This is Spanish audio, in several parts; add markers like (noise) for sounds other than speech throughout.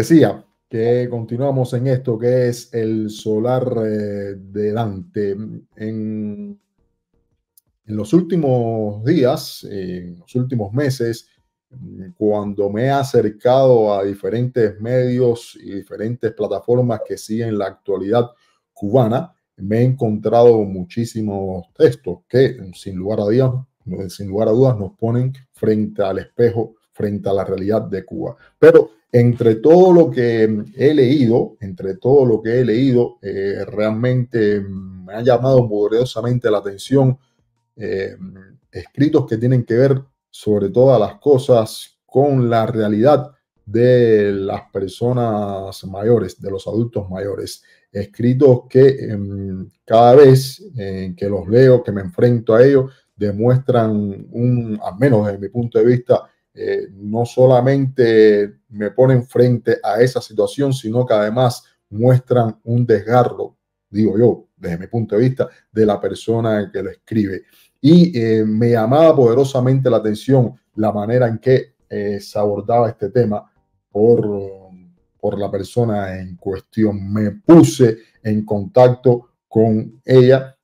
Decía que continuamos en esto que es el solar eh, de Dante. En, en los últimos días, en los últimos meses, cuando me he acercado a diferentes medios y diferentes plataformas que siguen la actualidad cubana, me he encontrado muchísimos textos que sin lugar a dudas, sin lugar a dudas nos ponen frente al espejo, frente a la realidad de Cuba. Pero entre todo lo que he leído, entre todo lo que he leído, eh, realmente me ha llamado poderosamente la atención eh, escritos que tienen que ver sobre todas las cosas con la realidad de las personas mayores, de los adultos mayores. Escritos que em, cada vez eh, que los leo, que me enfrento a ellos, demuestran un, al menos desde mi punto de vista, eh, no solamente me ponen frente a esa situación, sino que además muestran un desgarro, digo yo, desde mi punto de vista, de la persona que lo escribe. Y eh, me llamaba poderosamente la atención la manera en que eh, se abordaba este tema por, por la persona en cuestión. Me puse en contacto con ella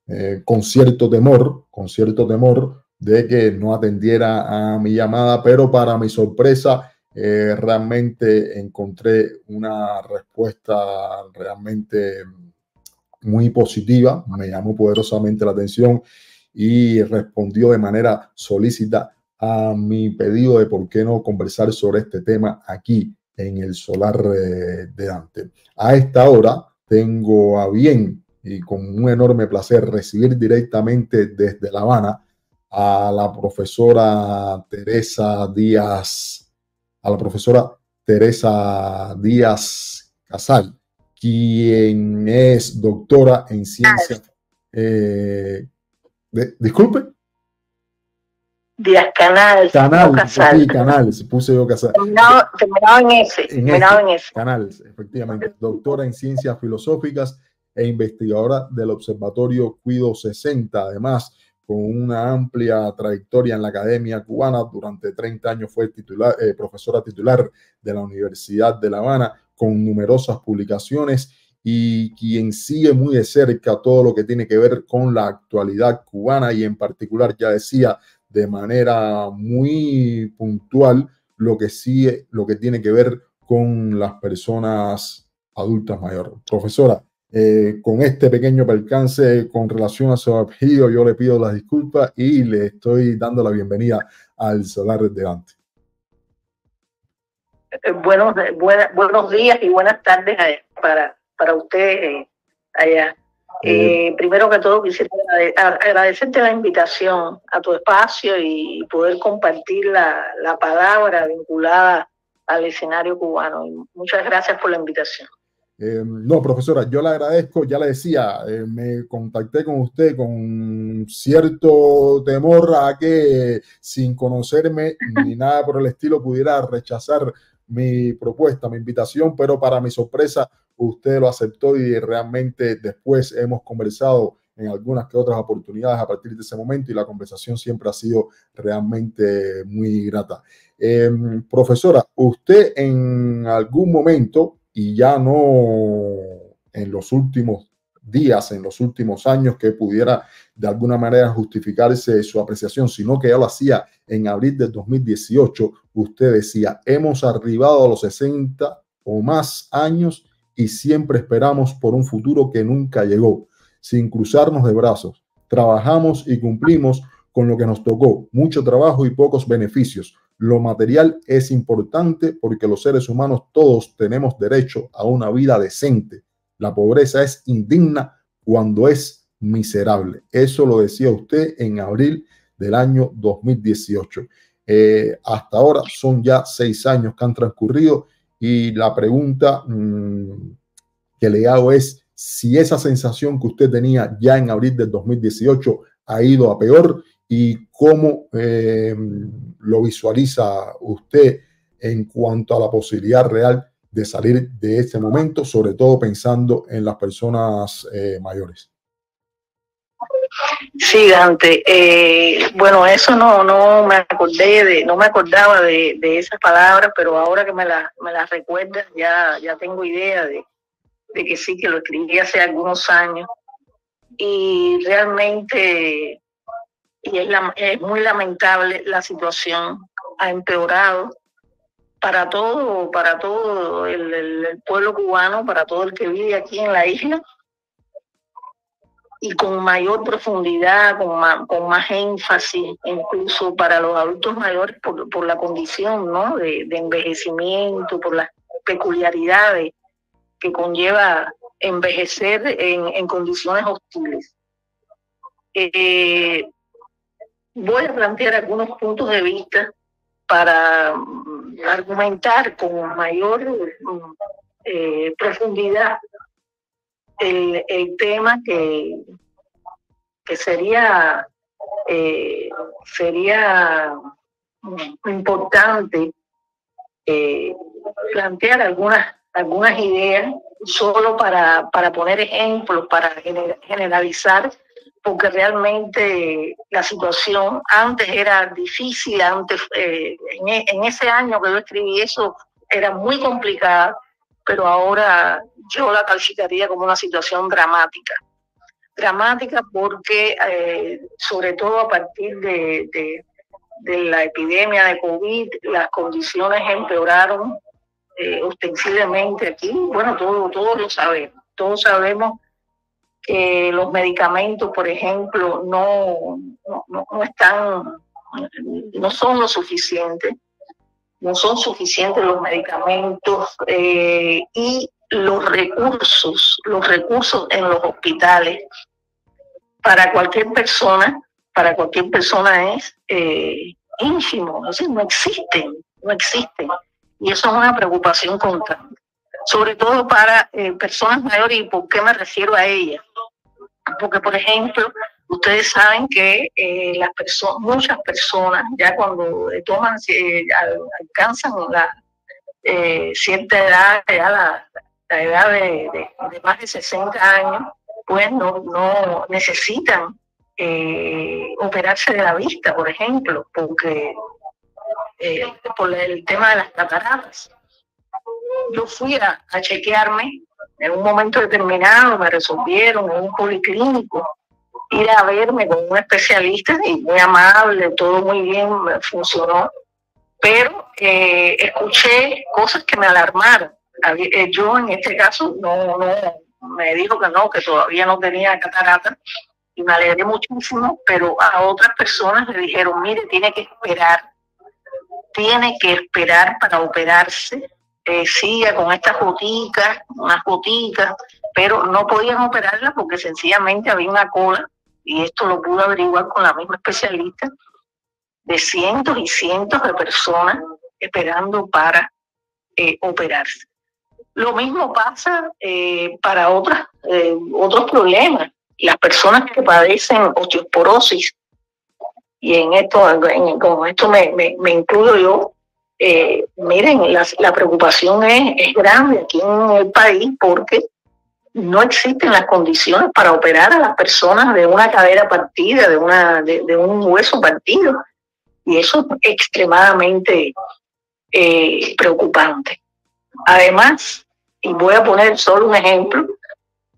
con cierto temor, con cierto temor, de que no atendiera a mi llamada, pero para mi sorpresa, eh, realmente encontré una respuesta realmente muy positiva, me llamó poderosamente la atención y respondió de manera solícita a mi pedido de por qué no conversar sobre este tema aquí en el solar eh, de Dante. A esta hora tengo a bien y con un enorme placer recibir directamente desde La Habana a la profesora Teresa Díaz, a la profesora Teresa Díaz Casal, quien es doctora en ciencia. Eh, disculpe. Díaz Canal. Canal, Casal. Sí, Canal, se puse yo Casal. Terminado en ese. En, en ese. Canal, efectivamente. Doctora en ciencias filosóficas e investigadora del Observatorio Cuido 60. Además, con una amplia trayectoria en la academia cubana. Durante 30 años fue eh, profesora titular de la Universidad de La Habana, con numerosas publicaciones y quien sigue muy de cerca todo lo que tiene que ver con la actualidad cubana y en particular, ya decía, de manera muy puntual lo que sigue, lo que tiene que ver con las personas adultas mayores. Profesora, eh, con este pequeño percance con relación a su apellido, yo le pido las disculpas y le estoy dando la bienvenida al Solar de Dante. Eh, buenos, buenos días y buenas tardes para, para usted allá. Eh, primero que todo, quisiera agradecerte la invitación a tu espacio y poder compartir la, la palabra vinculada al escenario cubano. muchas gracias por la invitación. Eh, no, profesora, yo le agradezco, ya le decía, eh, me contacté con usted con cierto temor a que sin conocerme ni nada por el estilo pudiera rechazar mi propuesta, mi invitación, pero para mi sorpresa usted lo aceptó y realmente después hemos conversado en algunas que otras oportunidades a partir de ese momento y la conversación siempre ha sido realmente muy grata. Eh, profesora, usted en algún momento y ya no en los últimos días, en los últimos años que pudiera de alguna manera justificarse su apreciación, sino que ya lo hacía en abril de 2018. Usted decía, hemos arribado a los 60 o más años y siempre esperamos por un futuro que nunca llegó, sin cruzarnos de brazos. Trabajamos y cumplimos con lo que nos tocó, mucho trabajo y pocos beneficios. Lo material es importante porque los seres humanos todos tenemos derecho a una vida decente. La pobreza es indigna cuando es miserable. Eso lo decía usted en abril del año 2018. Eh, hasta ahora son ya seis años que han transcurrido y la pregunta mm, que le hago es si esa sensación que usted tenía ya en abril del 2018 ha ido a peor y cómo eh, lo visualiza usted en cuanto a la posibilidad real de salir de este momento, sobre todo pensando en las personas eh, mayores. Sí, Dante. Eh, bueno, eso no, no me acordé de, no me acordaba de, de esas palabras, pero ahora que me las me la recuerdas, ya, ya tengo idea de, de que sí, que lo escribí hace algunos años. Y realmente y es, es muy lamentable la situación, ha empeorado para todo, para todo el, pueblo cubano, para todo el que vive aquí en la isla, y con mayor profundidad, con más, con más énfasis, incluso para los adultos mayores, por, la condición ¿no? de, envejecimiento, por las peculiaridades que conlleva envejecer en, condiciones hostiles. Eh, voy a plantear algunos puntos de vista para mm, argumentar con mayor mm, eh, profundidad el, tema que, que sería, eh, sería mm, importante eh, plantear algunas, algunas ideas solo para, para poner ejemplos, para generalizar porque realmente la situación antes era difícil, antes eh, e, en, ese año que yo escribí eso era muy complicada, pero ahora yo la calificaría como una situación dramática. Dramática porque, eh, sobre todo a partir de, la epidemia de COVID, las condiciones empeoraron eh, ostensiblemente aquí. Bueno, todo, todos lo sabemos. Todos sabemos los medicamentos, por ejemplo, no, no, están, no son lo suficientes, no son suficientes los medicamentos eh, y los recursos, los recursos en los hospitales para cualquier persona, para cualquier persona es eh, ínfimo, no existen, no existen. Y eso es una preocupación constante, sobre todo para eh, personas mayores. ¿Y por qué me refiero a ellas? Porque, por ejemplo, ustedes saben que eh, las personas, muchas personas, ya cuando toman, eh, alcanzan la eh, cierta edad, ya la, edad de, más de 60 años, pues no, no necesitan operarse de la vista, por ejemplo, porque por el tema de las cataratas. Yo fui a chequearme en un momento determinado me resolvieron en un policlínico ir a verme con un especialista y muy amable, todo muy bien, funcionó, pero eh, escuché cosas que me alarmaron. Eh, yo en este caso no, no, me dijo que no, que todavía no tenía catarata y me alegré muchísimo, pero a otras personas le dijeron, mire, tiene que esperar, tiene que esperar para operarse eh, con estas goticas, unas goticas, pero no podían operarla porque sencillamente había una cola, y esto lo pudo averiguar con la misma especialista, de cientos y cientos de personas esperando para eh, operarse. Lo mismo pasa eh, para otras, otros problemas. Las personas que padecen osteoporosis, y en esto, con esto me, me incluyo yo, eh, miren, la, preocupación es, grande aquí en el país porque no existen las condiciones para operar a las personas de una cadera partida, de, una, de, un hueso partido. Y eso es extremadamente eh, preocupante. Además, y voy a poner solo un ejemplo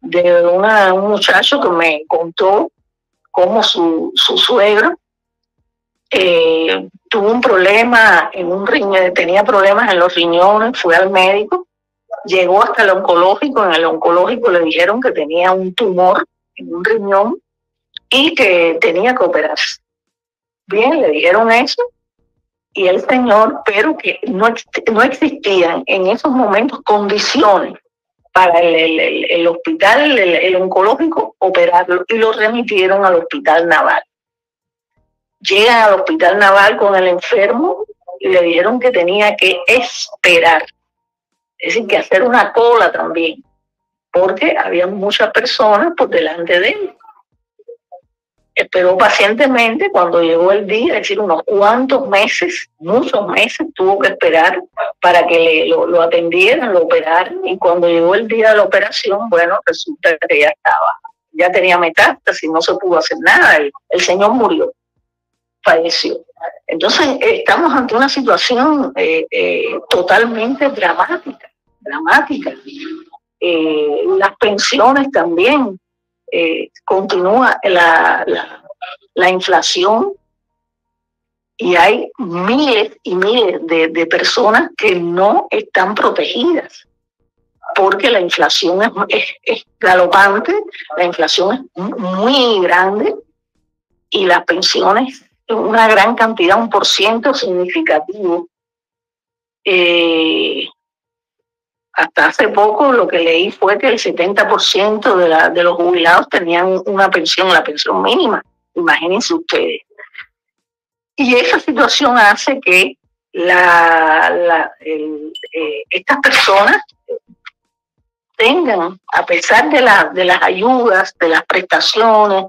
de un muchacho que me contó cómo su, su suegro eh, tuvo un problema en un riñón, tenía problemas en los riñones, fue al médico, llegó hasta el oncológico, en el oncológico le dijeron que tenía un tumor en un riñón y que tenía que operarse. Bien, le dijeron eso y el señor, pero que no, no existían en esos momentos condiciones para el, hospital, el oncológico, operarlo y lo remitieron al hospital naval llegan al hospital naval con el enfermo y le dijeron que tenía que esperar, es decir, que hacer una cola también, porque había muchas personas por delante de él. Esperó pacientemente cuando llegó el día, es decir, unos cuantos meses, muchos meses tuvo que esperar para que lo, lo atendieran, lo operaran, y cuando llegó el día de la operación, bueno, resulta que ya estaba ya tenía metástasis, no se pudo hacer nada, el, el señor murió, Entonces, estamos ante una situación eh, eh, totalmente dramática, dramática. Eh, las pensiones también, continúa la, la, inflación y hay miles y miles de, personas que no están protegidas porque la inflación es, es, galopante, la inflación es muy grande y las pensiones una gran cantidad, un por ciento significativo. Eh, hasta hace poco lo que leí fue que el 70% de, de los jubilados tenían una pensión, la pensión mínima. Imagínense ustedes. Y esa situación hace que eh, estas personas tengan, a pesar de, la, de las ayudas, de las prestaciones,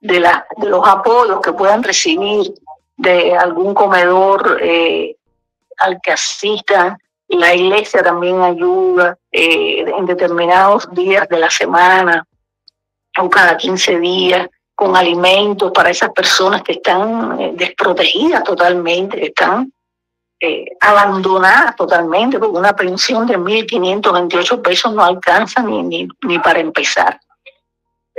de, la, los apoyos que puedan recibir de algún comedor eh, al que asistan. La iglesia también ayuda eh, en determinados días de la semana o cada 15 días con alimentos para esas personas que están eh, desprotegidas totalmente, que están abandonadas totalmente, porque una pensión de 1.528 pesos no alcanza ni, ni, ni para empezar.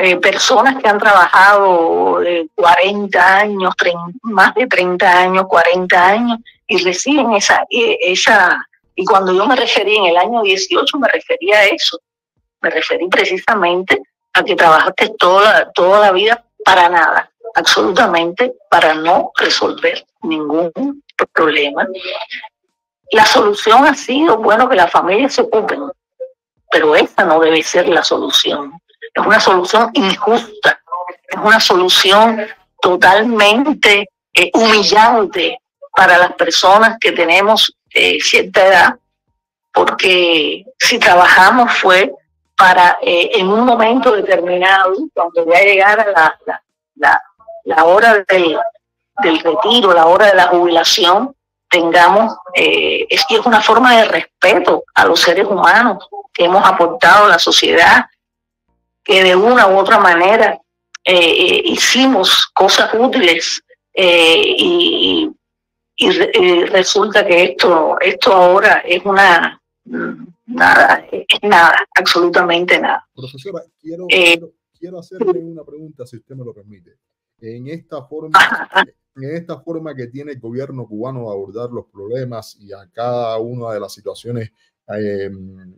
Eh, personas que han trabajado de 40 años, más de 30 años, 40 años, y reciben esa, eh, esa, y cuando yo me referí en el año 18, me refería a eso, me referí precisamente a que trabajaste toda, toda la vida para nada, absolutamente para no resolver ningún problema. La solución ha sido, bueno, que las familias se ocupen, pero esa no debe ser la solución es una solución injusta, es una solución totalmente eh, humillante para las personas que tenemos eh, cierta edad, porque si trabajamos fue para eh, en un momento determinado, cuando ya llegara la, la, la, hora del, del, retiro, la hora de la jubilación, tengamos, es que es una forma de respeto a los seres humanos que hemos aportado a la sociedad que de una u otra manera eh, eh, hicimos cosas útiles eh, y, resulta que esto, esto ahora es una nada, es nada, absolutamente nada. Profesora, quiero, quiero, hacerle una pregunta, si usted me lo permite. En esta forma, (laughs) en esta forma que tiene el gobierno cubano de abordar los problemas y a cada una de las situaciones eh,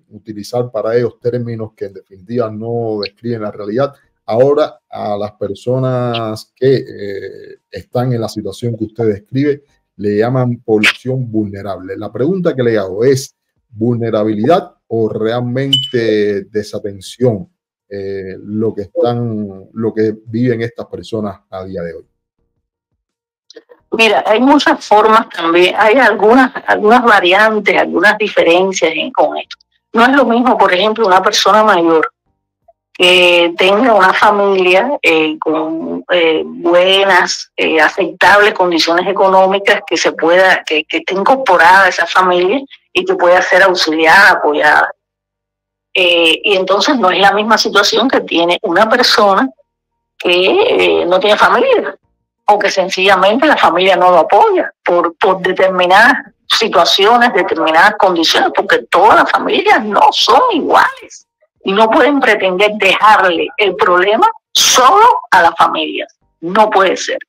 utilizar para ellos términos que en definitiva no describen la realidad. Ahora a las personas que eh, están en la situación que usted describe le llaman población vulnerable. La pregunta que le hago es, ¿vulnerabilidad o realmente desatención eh, lo que están, lo que viven estas personas a día de hoy? Mira, hay muchas formas también, hay algunas, algunas variantes, algunas diferencias con esto. No es lo mismo, por ejemplo, una persona mayor que tenga una familia eh, con eh, buenas, eh, aceptables condiciones económicas, que se pueda, que, que esté incorporada a esa familia y que pueda ser auxiliada, apoyada. y entonces no es la misma situación que tiene una persona que no tiene familia o que sencillamente la familia no lo apoya por, por determinadas situaciones, determinadas condiciones, porque todas las familias no son iguales y no pueden pretender dejarle el problema solo a las familias. No puede ser.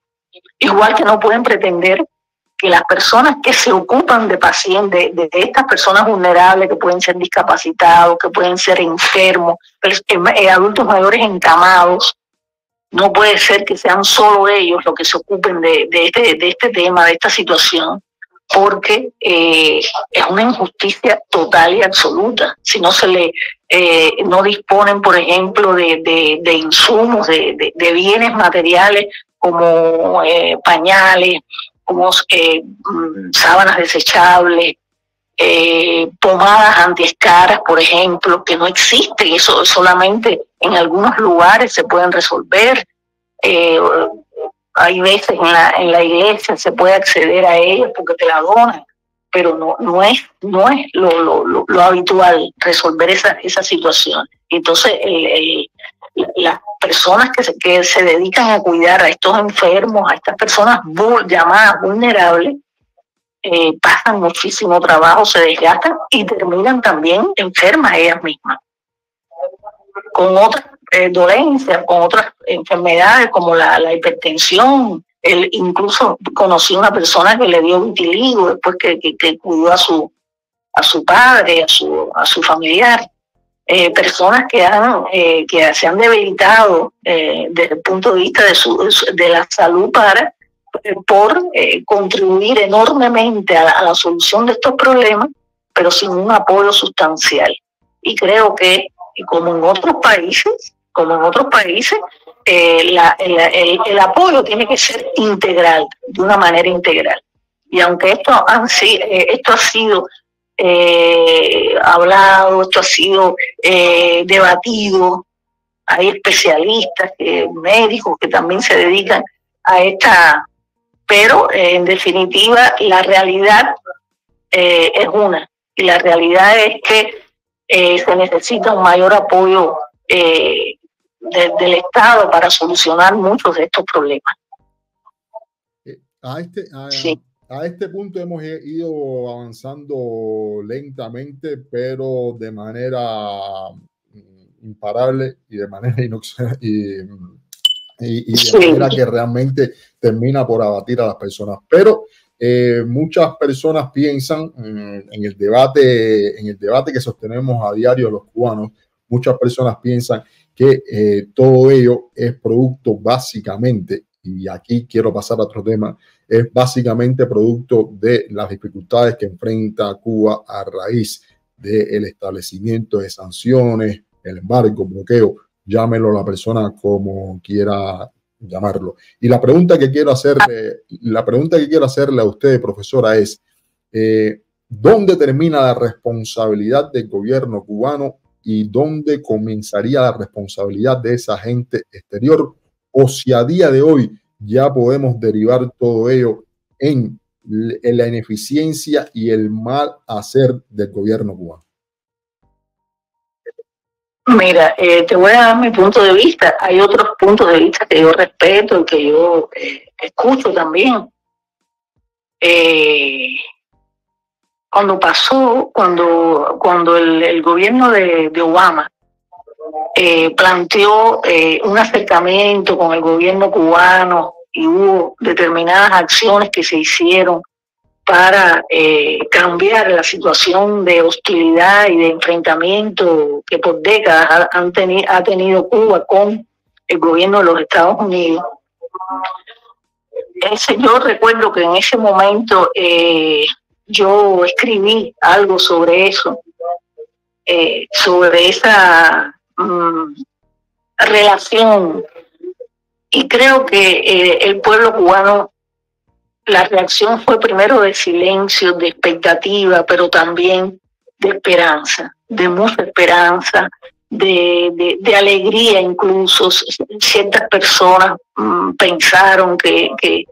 Igual que no pueden pretender que las personas que se ocupan de pacientes, de, estas personas vulnerables que pueden ser discapacitados, que pueden ser enfermos, eh, adultos mayores encamados, no puede ser que sean solo ellos los que se ocupen de, este, de este tema, de esta situación, porque eh, es una injusticia total y absoluta. Si no se le eh, no disponen, por ejemplo, de, de, insumos, de, bienes materiales como eh, pañales, como mm, sábanas desechables, pomadas antiescaras, por ejemplo, que no existe, eso solamente en algunos lugares se pueden resolver. Eh, hay veces en la, en la iglesia se puede acceder a ellos porque te la donan, pero no, no es, no es lo, lo, lo, habitual resolver esa, esa situación. Entonces, las personas que se, que se dedican a cuidar a estos enfermos, a estas personas llamadas vulnerables, eh, pasan muchísimo trabajo, se desgastan y terminan también enfermas ellas mismas, con otras eh, dolencias, con otras enfermedades como la, hipertensión. Él incluso conocí una persona que le dio vitiligo después que, que, cuidó a su, a su padre, a su, a su familiar. Eh, personas que, han, que se han debilitado desde el punto de vista de, su, de la salud para por eh, contribuir enormemente a la, solución de estos problemas, pero sin un apoyo sustancial. Y creo que, como en otros países, como en otros países, eh, el, apoyo tiene que ser integral, de una manera integral. Y aunque esto, han, eh, esto ha sido hablado, esto ha sido debatido, hay especialistas, médicos que también se dedican a esta pero eh, en definitiva la realidad eh, es una y la realidad es que eh, se necesita un mayor apoyo del Estado para solucionar muchos de estos problemas. A este, a, este punto hemos ido avanzando lentamente, pero de manera mm, imparable y de manera (laughs) y, y, de manera que realmente termina por abatir a las personas. Pero eh, muchas personas piensan en el debate, en el debate que sostenemos a diario los cubanos, muchas personas piensan que eh, todo ello es producto básicamente, y aquí quiero pasar a otro tema, es básicamente producto de las dificultades que enfrenta Cuba a raíz del establecimiento de sanciones, el embargo, bloqueo, llámelo la persona como quiera llamarlo. Y la pregunta que quiero hacerle, la pregunta que quiero hacerle a usted, profesora, es eh, ¿dónde termina la responsabilidad del gobierno cubano y dónde comenzaría la responsabilidad de esa gente exterior? O si a día de hoy ya podemos derivar todo ello en, en la ineficiencia y el mal hacer del gobierno cubano. Mira, eh, te voy a dar mi punto de vista. Hay otros puntos de vista que yo respeto y que yo eh, escucho también. Eh, cuando pasó, cuando, cuando el, gobierno de, de Obama planteó un acercamiento con el gobierno cubano y hubo determinadas acciones que se hicieron para eh, cambiar la situación de hostilidad y de enfrentamiento que por décadas ha, ha tenido Cuba con el gobierno de los Estados Unidos. Ese, yo recuerdo que en ese momento eh, yo escribí algo sobre eso, eh, sobre esa mm, relación. Y creo que el pueblo cubano la reacción fue primero de silencio, de expectativa, pero también de esperanza, de mucha esperanza, de, de, alegría incluso. Ciertas personas mm, pensaron que, que,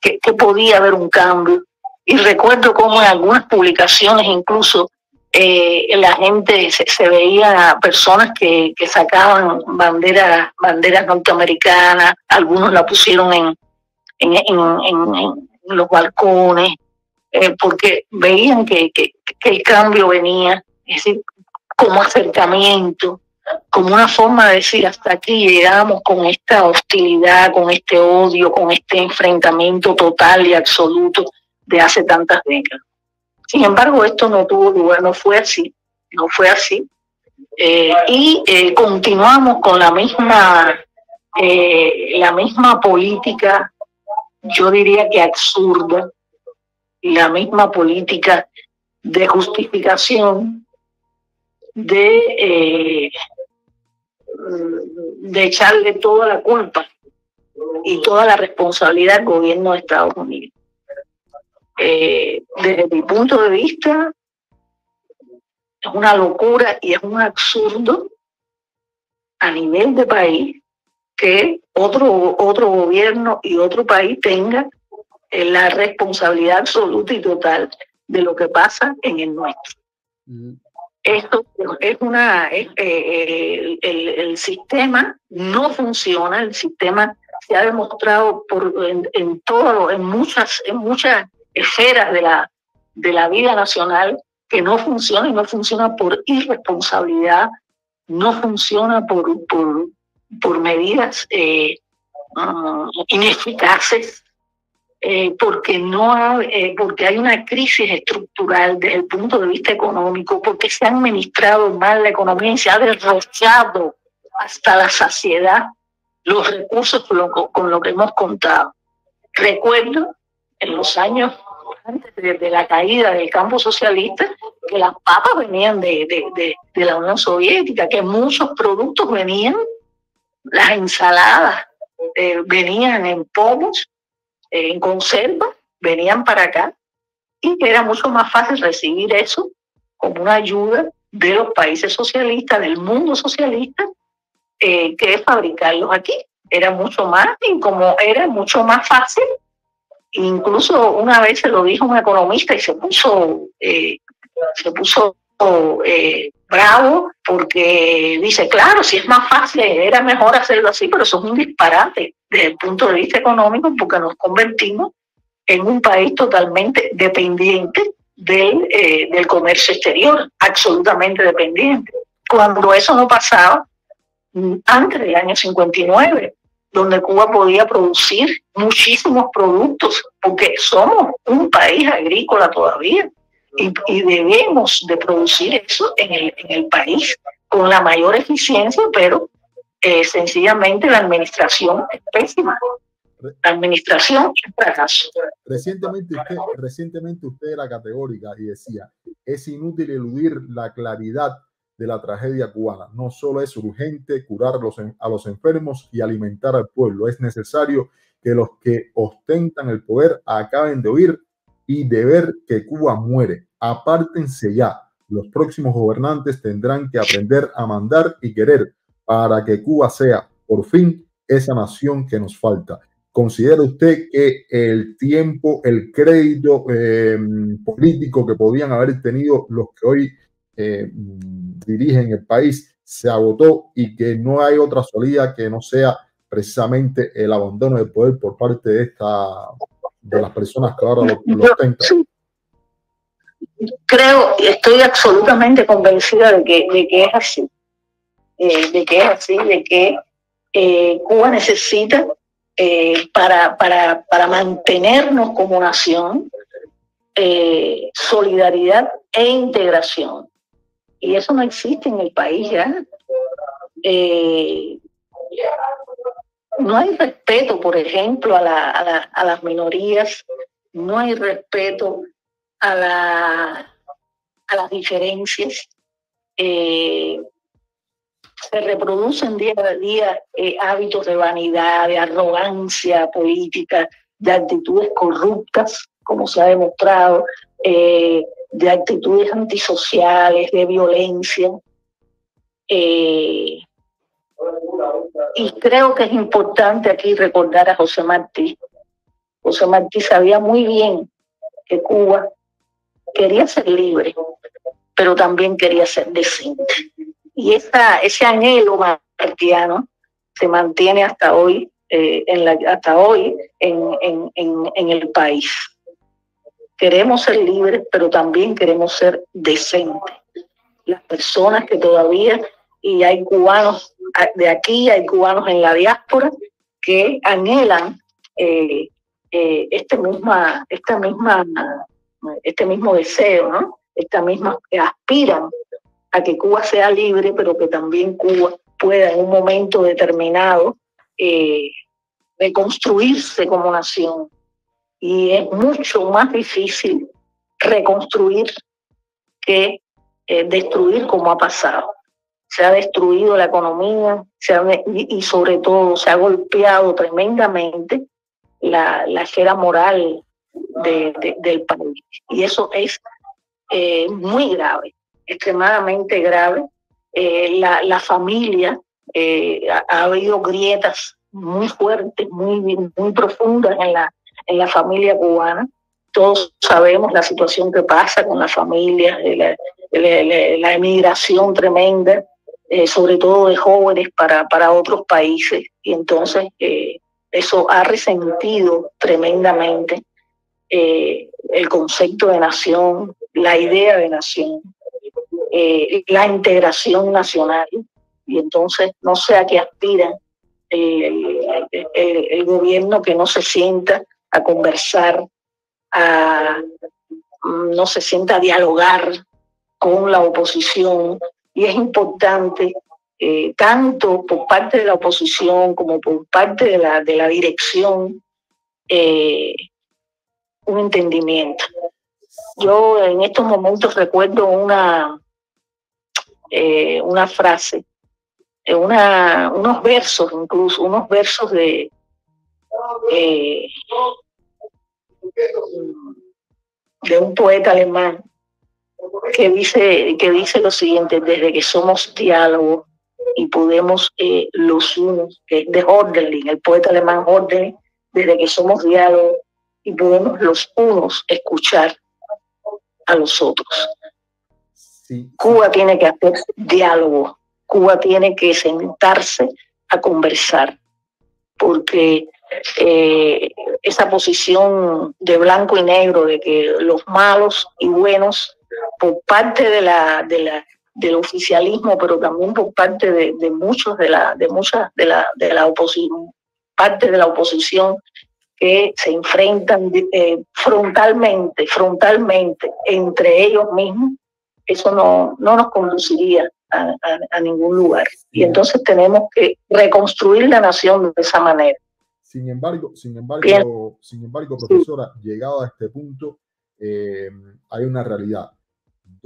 que, podía haber un cambio. Y recuerdo cómo en algunas publicaciones incluso eh, la gente se, veía personas que, que sacaban banderas, banderas norteamericanas, algunos la pusieron en, en, los balcones, eh, porque veían que, que, el cambio venía, es decir, como acercamiento, como una forma de decir hasta aquí llegamos con esta hostilidad, con este odio, con este enfrentamiento total y absoluto de hace tantas décadas. Sin embargo, esto no tuvo lugar, no fue así, no fue así. Eh, y eh, continuamos con la misma, la misma política yo diría que absurda, la misma política de justificación de, eh, de echarle toda la culpa y toda la responsabilidad al gobierno de Estados Unidos. Eh, desde mi punto de vista, es una locura y es un absurdo a nivel de país que otro, otro gobierno y otro país tenga eh, la responsabilidad absoluta y total de lo que pasa en el nuestro. Esto es una, el, el, sistema no funciona, el sistema se ha demostrado por, en, en todo, en muchas, en muchas esferas de la, de la vida nacional que no funciona y no funciona por irresponsabilidad, no funciona por, por, por medidas eh, ah, ineficaces, eh, porque, no eh, porque hay una crisis estructural desde el punto de vista económico, porque se ha administrado mal la economía y se ha derrochado hasta la saciedad los recursos con lo, con lo que hemos contado. Recuerdo en los años antes de, la caída del campo socialista, que las papas venían de, de, la Unión Soviética, que muchos productos venían, las ensaladas eh, venían en pomos, eh, en conserva, venían para acá, y que era mucho más fácil recibir eso como una ayuda de los países socialistas, del mundo socialista, eh, que fabricarlos aquí. Era mucho más, y como era mucho más fácil, incluso una vez se lo dijo un economista y se puso, eh, se puso eh, bravo porque dice, claro, si es más fácil, era mejor hacerlo así, pero eso es un disparate desde el punto de vista económico porque nos convertimos en un país totalmente dependiente del, eh, del comercio exterior, absolutamente dependiente. Cuando eso no pasaba antes del año 59, donde Cuba podía producir muchísimos productos, porque somos un país agrícola todavía y, debemos de producir eso en el, en el, país con la mayor eficiencia, pero eh, sencillamente la administración es pésima. La administración es fracaso. Recientemente usted, recientemente usted era categórica y decía, es inútil eludir la claridad de la tragedia cubana. No solo es urgente curar a los enfermos y alimentar al pueblo, es necesario que los que ostentan el poder acaben de oír y de ver que Cuba muere. Apártense ya. Los próximos gobernantes tendrán que aprender a mandar y querer para que Cuba sea, por fin, esa nación que nos falta. ¿Considera usted que el tiempo, el crédito eh, político que podían haber tenido los que hoy eh, dirigen el país se agotó y que no hay otra salida que no sea precisamente el abandono del poder por parte de esta de las personas que ahora lo, lo Creo y estoy absolutamente convencida de que, de que es así, eh, de que es así, de que eh, Cuba necesita para, para, para mantenernos como nación solidaridad e integración. Y eso no existe en el país ya. Eh, no hay respeto, por ejemplo, a, las minorías, no hay respeto a, a las diferencias. Eh, se reproducen día a día eh, hábitos de vanidad, de arrogancia política, de actitudes corruptas, como se ha demostrado, de actitudes antisociales, de violencia. Eh, y creo que es importante aquí recordar a José Martí. José Martí sabía muy bien que Cuba quería ser libre, pero también quería ser decente. Y esa, ese anhelo martiano se mantiene hasta hoy, eh, en el país. Queremos ser libres, pero también queremos ser decentes. Las personas que todavía, y hay cubanos de aquí, hay cubanos en la diáspora, que anhelan eh, eh, este, misma, esta misma, este mismo deseo, ¿no? Esta misma, que aspiran a que Cuba sea libre, pero que también Cuba pueda en un momento determinado eh, reconstruirse como nación y es mucho más difícil reconstruir que eh, destruir como ha pasado. Se ha destruido la economía y, sobre todo se ha golpeado tremendamente la, la esfera moral del país. Y eso es eh, muy grave, extremadamente grave. Eh, la, la, familia, ha, ha, habido grietas muy fuertes, muy, muy profundas en la, en la familia cubana. Todos sabemos la situación que pasa con las familias, la emigración tremenda, eh, sobre todo de jóvenes para, para otros países. Y entonces eh, eso ha resentido tremendamente el concepto de nación, la idea de nación, la integración nacional. Y entonces no sé a qué aspiran el, gobierno que no se sienta a conversar, a, no se sienta a dialogar con la oposición y es importante eh, tanto por parte de la oposición como por parte de la, de la dirección eh, un entendimiento. Yo en estos momentos recuerdo una, eh, una frase, unos versos incluso, unos versos de, de un poeta alemán que dice, que dice lo siguiente, desde que somos diálogo y podemos eh, los unos, que es de Horderling, el poeta alemán Horderling, desde que somos diálogo y podemos los unos escuchar a los otros. Cuba tiene que hacer diálogo, Cuba tiene que sentarse a conversar, porque eh, esa posición de blanco y negro, de que los malos y buenos, por parte de la, de la, del oficialismo, pero también por parte de, muchos de la, de muchas de la, de la oposición, parte de la oposición que se enfrentan eh, frontalmente, frontalmente entre ellos mismos, eso no, no nos conduciría a, a ningún lugar. Y entonces tenemos que reconstruir la nación de esa manera. Sin embargo, sin embargo, sin embargo, profesora, llegado a este punto, eh, hay una realidad.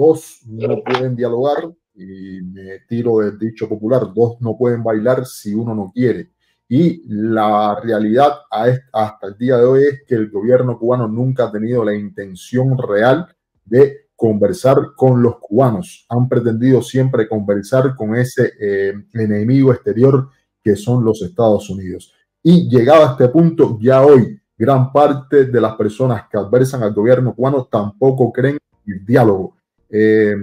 Dos no pueden dialogar, y me tiro del dicho popular, dos no pueden bailar si uno no quiere. Y la realidad hasta el día de hoy es que el gobierno cubano nunca ha tenido la intención real de conversar con los cubanos. Han pretendido siempre conversar con ese eh, enemigo exterior que son los Estados Unidos. Y llegado a este punto, ya hoy gran parte de las personas que adversan al gobierno cubano tampoco creen el diálogo. Eh,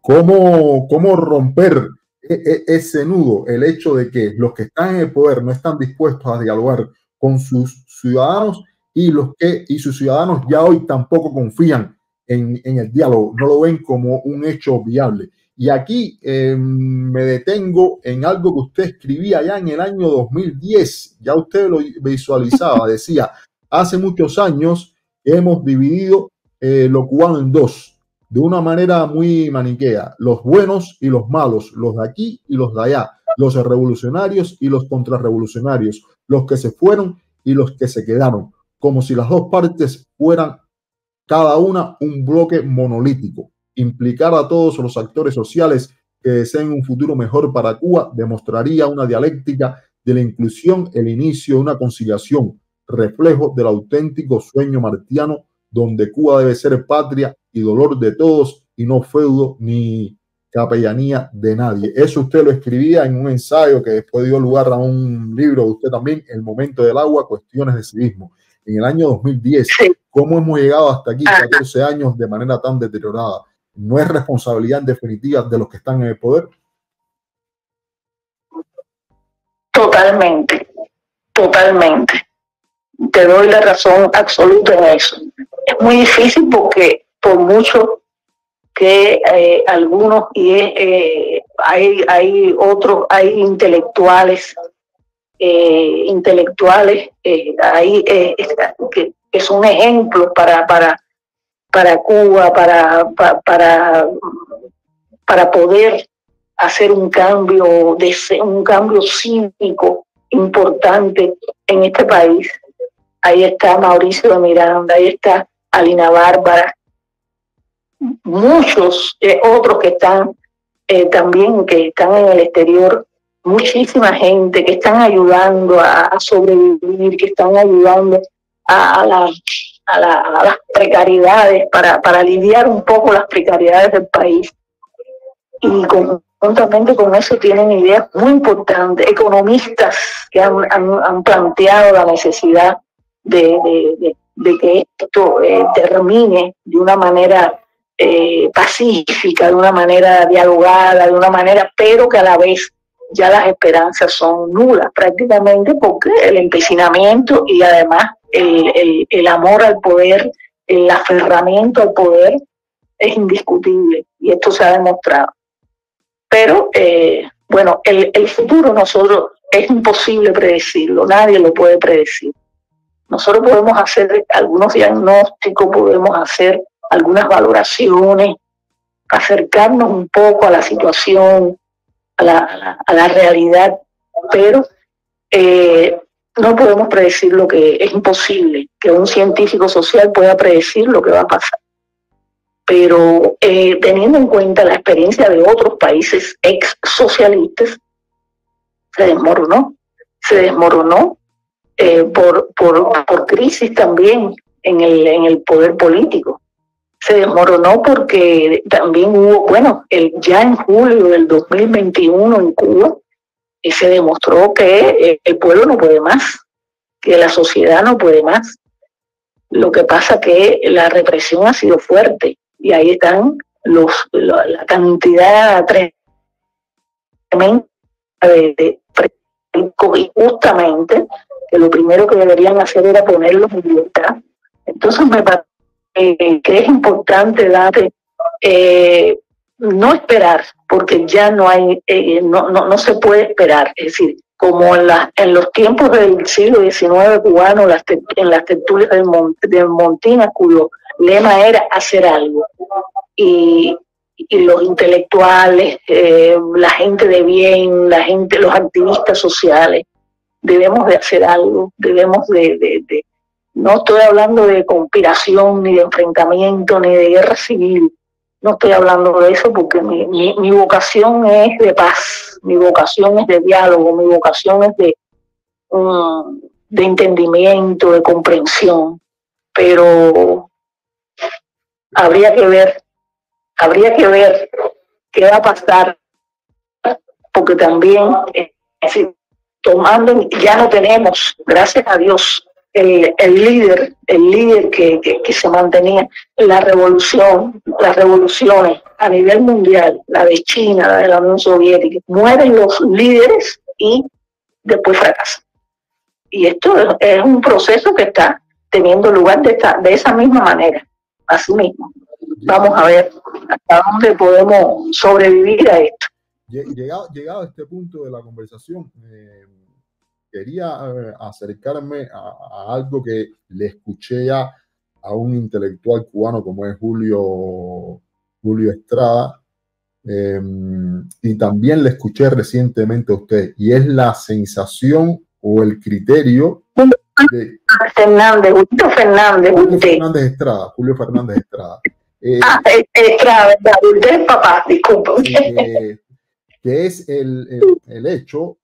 ¿cómo, ¿Cómo romper e, e, ese nudo? El hecho de que los que están en el poder no están dispuestos a dialogar con sus ciudadanos y los que y sus ciudadanos ya hoy tampoco confían en, en el diálogo, no lo ven como un hecho viable. Y aquí em, me detengo en algo que usted escribía ya en el año 2010, ya usted lo visualizaba, (laughs) decía, hace muchos años hemos dividido eh, lo cubano en dos, de una manera muy maniquea, los buenos y los malos, los de aquí y los de allá, los revolucionarios y los contrarrevolucionarios, los que se fueron y los que se quedaron, como si las dos partes fueran cada una un bloque monolítico implicar a todos los actores sociales que deseen un futuro mejor para Cuba demostraría una dialéctica de la inclusión, el inicio de una conciliación, reflejo del auténtico sueño martiano donde Cuba debe ser patria y dolor de todos y no feudo ni capellanía de nadie. Eso usted lo escribía en un ensayo que después dio lugar a un libro de usted también, El momento del agua, cuestiones de civismo. En el año 2010, ¿cómo hemos llegado hasta aquí, 14 años, de manera tan deteriorada? no es responsabilidad en definitiva de los que están en el poder? Totalmente, totalmente. Te doy la razón absoluta en eso. Es muy difícil porque por mucho que eh, algunos y eh, hay hay otros hay intelectuales eh, intelectuales ahí que, que, son ejemplos para para para Cuba, para, para, para poder hacer un cambio, de, un cambio cívico importante en este país. Ahí está Mauricio de Miranda, ahí está Alina Bárbara, muchos eh, otros que están eh, también, que están en el exterior, muchísima gente que están ayudando a, sobrevivir, que están ayudando a, a, la, a, las precariedades, para, para aliviar un poco las precariedades del país. Y conjuntamente con eso tienen ideas muy importantes, economistas que han, han, planteado la necesidad de, de, de, que esto eh, termine de una manera eh, pacífica, de una manera dialogada, de una manera, pero que a la vez ya las esperanzas son nulas prácticamente porque el empecinamiento y además el, el, amor al poder, el aferramiento al poder es indiscutible y esto se ha demostrado. Pero eh, bueno, el, el futuro nosotros es imposible predecirlo, nadie lo puede predecir. Nosotros podemos hacer algunos diagnósticos, podemos hacer algunas valoraciones, acercarnos un poco a la situación, a la, a la, realidad, pero eh, no podemos predecir lo que es imposible, que un científico social pueda predecir lo que va a pasar. Pero eh, teniendo en cuenta la experiencia de otros países ex socialistas, se desmoronó, se desmoronó eh, por, por, por, crisis también en el, en el poder político. Se desmoronó porque también hubo, bueno, el, ya en julio del 2021 en Cuba, eh, se demostró que eh, el pueblo no puede más, que la sociedad no puede más. Lo que pasa que la represión ha sido fuerte y ahí están los, la, cantidad tremenda de, de, y justamente que lo primero que deberían hacer era ponerlos en libertad. Entonces me parece que es importante darte, eh, no esperar, porque ya no hay, eh, no, no, no, se puede esperar. Es decir, como en, la, en los tiempos del siglo XIX cubano, las en las tertulias de, de Montina, cuyo lema era hacer algo. Y, los intelectuales, eh, la gente de bien, la gente, los activistas sociales, debemos de hacer algo, debemos de, de, no estoy hablando de conspiración, ni de enfrentamiento, ni de guerra civil, no estoy hablando de eso porque mi, mi, vocación es de paz, mi vocación es de diálogo, mi vocación es de, um, de entendimiento, de comprensión, pero habría que ver habría que ver qué va a pasar, porque también, eh, tomando, ya no tenemos, gracias a Dios, el, líder, el líder que, que, se mantenía, la revolución, las revoluciones a nivel mundial, la de China, la de la Unión Soviética, mueren los líderes y después fracasan. Y esto es, un proceso que está teniendo lugar de, esta, de esa misma manera, así mismo vamos a ver hasta dónde podemos sobrevivir a esto. Llegado, llegado a este punto de la conversación, eh, quería eh, acercarme a, algo que le escuché ya a un intelectual cubano como es Julio, Julio Estrada, eh, y también le escuché recientemente a usted, y es la sensación o el criterio de Fernández, Julio Fernández, Julio Fernández Estrada, Julio Fernández Estrada. Eh, ah, verdad, papá, disculpa. que es el, el, hecho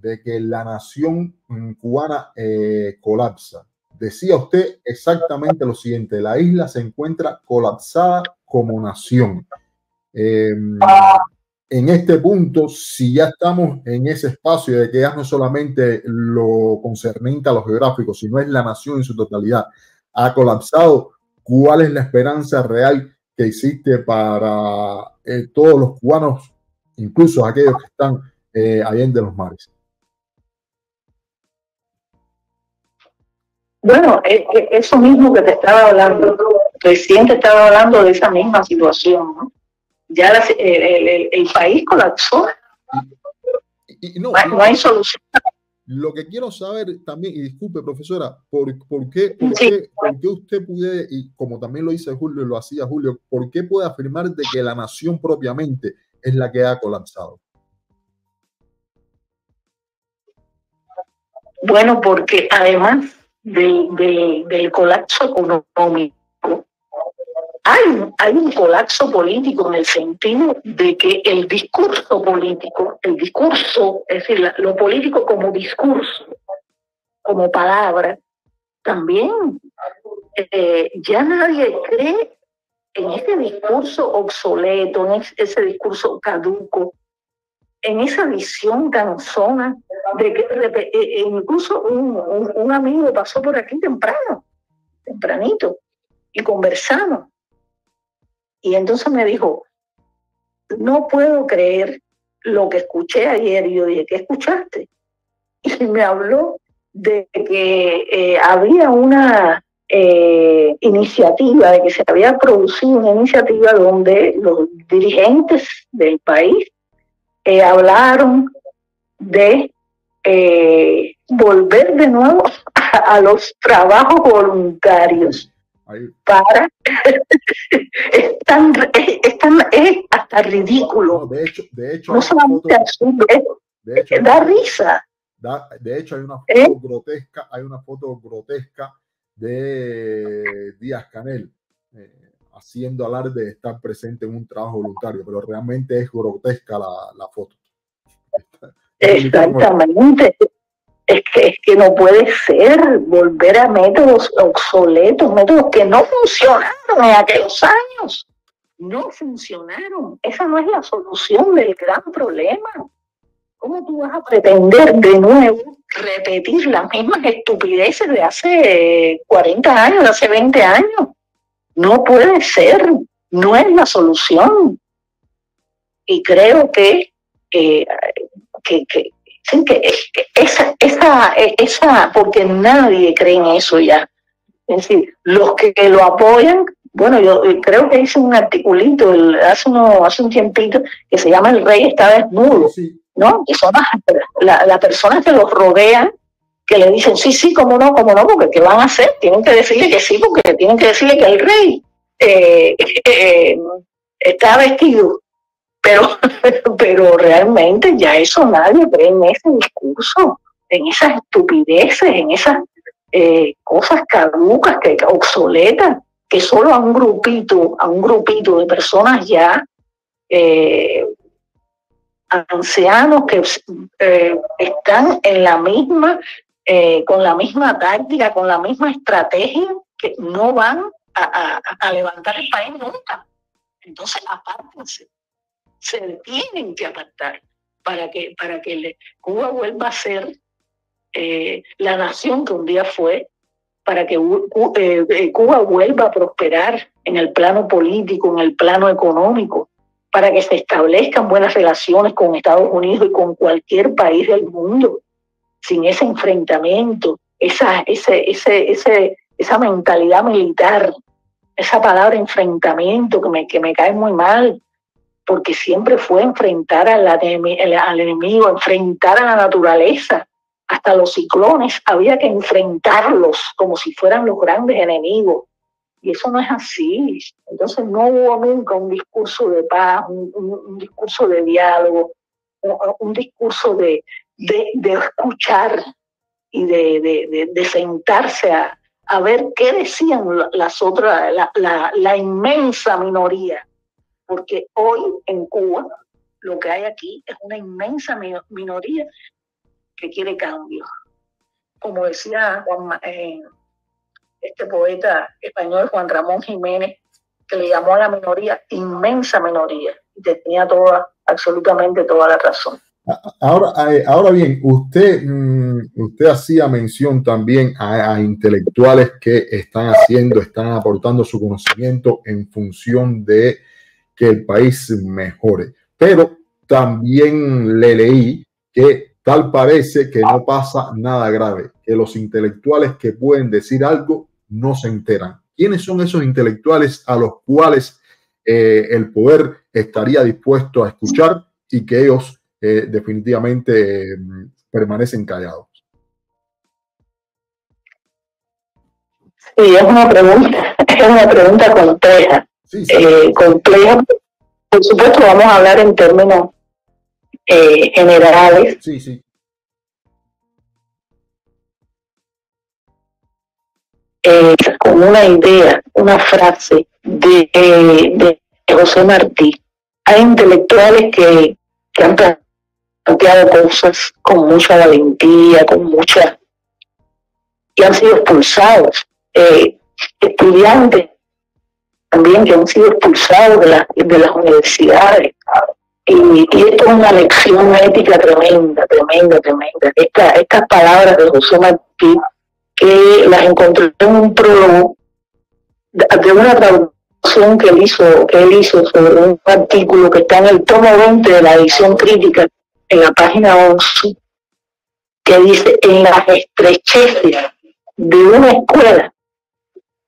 de que la nación cubana eh, colapsa. Decía usted exactamente lo siguiente, la isla se encuentra colapsada como nación. Em, en este punto, si ya estamos en ese espacio de que ya no solamente lo concerniente a los geográficos, sino es la nación en su totalidad, ha colapsado, cuál es la esperanza real que existe para eh, todos los cubanos, incluso aquellos que están eh, de los mares. Bueno, eh, eh, eso mismo que te estaba hablando, recién te estaba hablando de esa misma situación, ¿no? Ya el, país colapsó. no, no, hay solución lo que quiero saber también, y disculpe, profesora, ¿por, por, qué, por, qué, por qué, usted puede, y como también lo dice Julio, lo hacía Julio, ¿por qué puede afirmar de que la nación propiamente es la que ha colapsado? Bueno, porque además del, del, del colapso económico, hay, un colapso político en el sentido de que el discurso político, el discurso, es decir, lo político como discurso, como palabra, también eh, ya nadie cree en ese discurso obsoleto, en ese, discurso caduco, en esa visión cansona de que eh, eh, incluso un, un amigo pasó por aquí temprano, tempranito, y conversamos Y entonces me dijo, no puedo creer lo que escuché ayer. Y yo dije, ¿qué escuchaste? Y me habló de que eh, había una eh, iniciativa, de que se había producido una iniciativa donde los dirigentes del país eh, hablaron de volver de nuevo a los trabajos voluntarios para (laughs) es tan, es, tan, es hasta ridículo. No, de hecho, de hecho, no solamente foto, de hecho, da risa. Da, de hecho, hay una foto ¿Eh? grotesca, hay una foto grotesca de Díaz Canel eh, haciendo alarde de estar presente en un trabajo voluntario, pero realmente es grotesca la, la foto. Exactamente es que, es que no puede ser volver a métodos obsoletos, métodos que no funcionaron en aquellos años. No funcionaron. Esa no es la solución del gran problema. ¿Cómo tú vas a pretender de nuevo repetir las mismas estupideces de hace 40 años, de hace 20 años? No puede ser. No es la solución. Y creo que, eh, que, que, que, esa, esa, esa, porque nadie cree en eso ya. Es decir, los que lo apoyan, bueno, yo eh, creo que hice un articulito hace, uno, hace un tiempito que se llama El Rey está desnudo, ¿no? Que son las la, personas que los rodean que le dicen, sí, sí, cómo no, cómo no, porque ¿qué van a hacer? Tienen que decirle que sí, porque tienen que decirle que el rey eh, (laughs) eh, está vestido pero, (laughs) pero realmente ya eso nadie cree en ese discurso, en esas estupideces, en esas eh, cosas caducas, que, obsoletas, que solo a un grupito, a un grupito de personas ya ancianos que están en la misma, con la misma táctica, con la misma estrategia, que no van a, levantar el país nunca. Entonces, apártense se tienen que apartar para que, para que Cuba vuelva a ser eh, la nación que un día fue, para que eh, eh, Cuba vuelva a prosperar en el plano político, en el plano económico, para que se establezcan buenas relaciones con Estados Unidos y con cualquier país del mundo, sin ese enfrentamiento, esa, ese, ese, ese, esa mentalidad militar, esa palabra enfrentamiento que me, que me cae muy mal, porque siempre fue enfrentar al, al enemigo, enfrentar a la naturaleza, hasta los ciclones, había que enfrentarlos como si fueran los grandes enemigos. Y eso no es así. Entonces no hubo nunca un discurso de paz, un, discurso de diálogo, un, discurso de, de, escuchar y de, de sentarse a, a, ver qué decían las otras, la, la, inmensa minoría porque hoy en Cuba lo que hay aquí es una inmensa minoría que quiere cambio. Como decía eh, este poeta español Juan Ramón Jiménez, que le llamó a la minoría inmensa minoría, y tenía toda, absolutamente toda la razón. Ahora, eh, ahora bien, usted, mm, usted hacía mención también a, intelectuales que están haciendo, están aportando su conocimiento en función de que el país mejore. Pero también le leí que tal parece que no pasa nada grave, que los intelectuales que pueden decir algo no se enteran. ¿Quiénes son esos intelectuales a los cuales eh, el poder estaría dispuesto a escuchar y que ellos eh, definitivamente mm, permanecen callados? Sí, es una pregunta, (laughs) es una pregunta compleja. Eh, complejo. Por supuesto, vamos a hablar en términos eh, generales. Sí, sí. Con una idea, una frase de, de José Martí. Hay intelectuales que, que han planteado cosas con mucha valentía, con mucha... que han sido expulsados. estudiantes también que han sido expulsados de, de las universidades. Y, esto es una lección ética tremenda, tremenda, tremenda. estas palabras de José Martí, que las encontré en un prólogo de una traducción que él hizo, que él hizo sobre un artículo que está en el tomo 20 de la edición crítica, en la página 11, que dice, en las estrecheces de una escuela,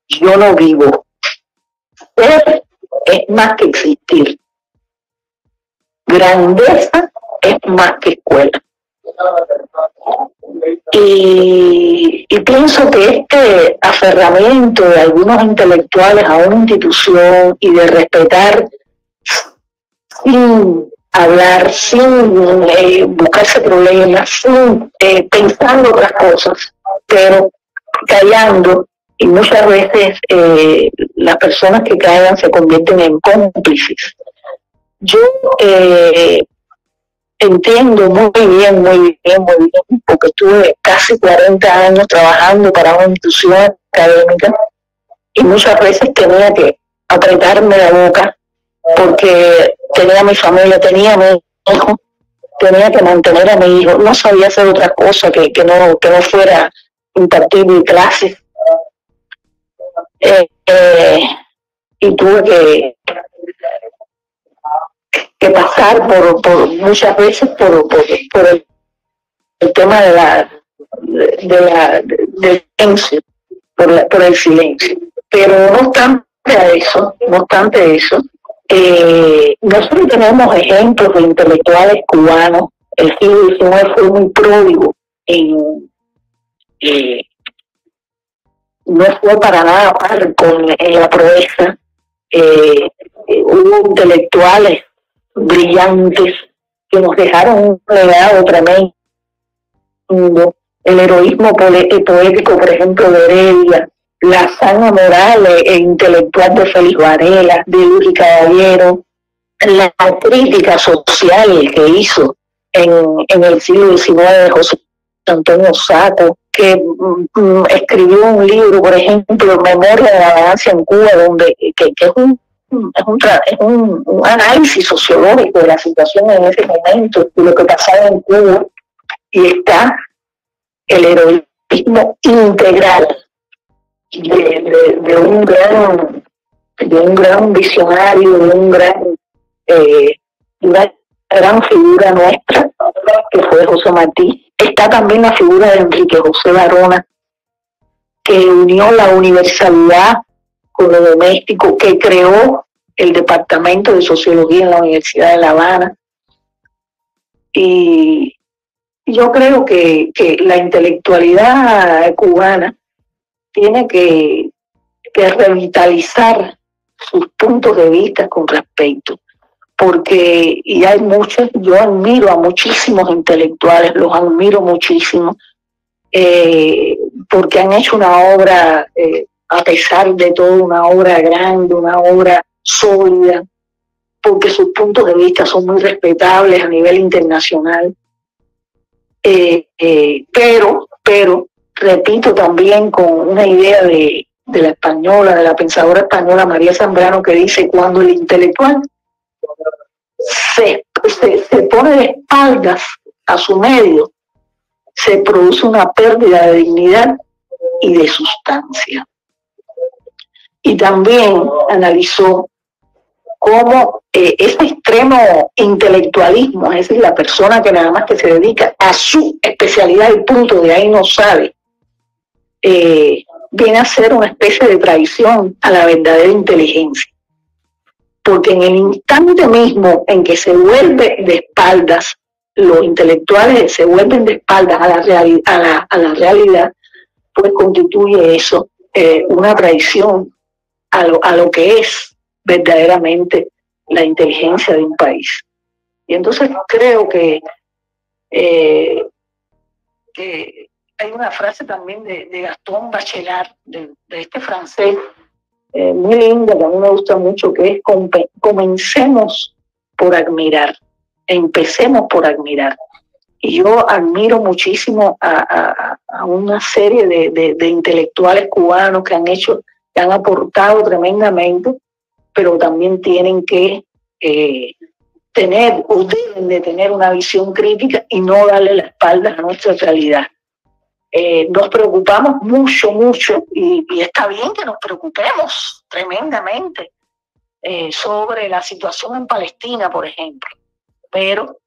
yo no vivo. Ser es más que existir. Grandeza es más que escuela. Y, pienso que este aferramiento de algunos intelectuales a una institución y de respetar sin hablar, sin eh, buscarse problemas, sin eh, pensando otras cosas, pero callando, y muchas veces eh, las personas que callan se convierten en cómplices. Yo eh, entiendo muy bien, muy bien, muy bien, porque estuve casi 40 años trabajando para una institución académica y muchas veces tenía que apretarme la boca porque tenía mi familia, tenía mi hijo, tenía que mantener a mi hijo, no sabía hacer otra cosa que, que, no, que no fuera impartir mi clase. Eh, eh, y tuve que que pasar por, por muchas veces por, por, el, tema de la de, la del silencio, por, por el silencio. Pero no obstante eso, no obstante eso, eh, nosotros tenemos ejemplos de intelectuales cubanos. El siglo XIX fue muy pródigo en eh, no fue para nada con en la proeza. Eh, hubo intelectuales brillantes que nos dejaron un legado tremendo. El heroísmo eh, poético, por ejemplo, de Heredia, la hazaña moral e intelectual de Félix Varela, de Luis Caballero, la crítica social que hizo en, en el siglo XIX de José Antonio Saco, que mm, mm, escribió un libro, por ejemplo, Memoria de la Vagancia en Cuba, donde que es un es, un, es un, análisis sociológico de la situación en ese momento, de lo que pasaba en Cuba, y está el heroísmo integral de, un gran de un gran visionario, de un gran eh, una gran figura nuestra, que fue José Martí. Está también la figura de Enrique José Barona, que unió la universalidad con lo doméstico, que creó el Departamento de Sociología en la Universidad de La Habana. Y yo creo que, que la intelectualidad cubana tiene que, que, revitalizar sus puntos de vista con respecto, porque y hay muchos, yo admiro a muchísimos intelectuales, los admiro muchísimo, eh, porque han hecho una obra eh, a pesar de todo, una obra grande, una obra sólida, porque sus puntos de vista son muy respetables a nivel internacional. Eh, pero, pero, repito también con una idea de, de la española, de la pensadora española María Zambrano, que dice, cuando el intelectual se, se, se pone de espaldas a su medio, se produce una pérdida de dignidad y de sustancia y también analizó cómo eh, ese extremo intelectualismo, es decir, la persona que nada más que se dedica a su especialidad y punto de ahí no sabe, eh, viene a ser una especie de traición a la verdadera inteligencia. Porque en el instante mismo en que se vuelve de espaldas, los intelectuales se vuelven de espaldas a la, realidad, pues constituye eso eh, una traición a lo, a lo que es verdaderamente la inteligencia de un país. Y entonces creo que, eh, hay una frase también de, Gastón Bachelard, de, este francés, eh, muy linda, que a mí me gusta mucho, que es comencemos por admirar, empecemos por admirar. Y yo admiro muchísimo a, una serie de, intelectuales cubanos que han hecho que han aportado tremendamente, pero también tienen que eh, tener o deben de tener una visión crítica y no darle la espalda a nuestra realidad. Eh, nos preocupamos mucho, mucho, y, está bien que nos preocupemos tremendamente eh, sobre la situación en Palestina, por ejemplo, pero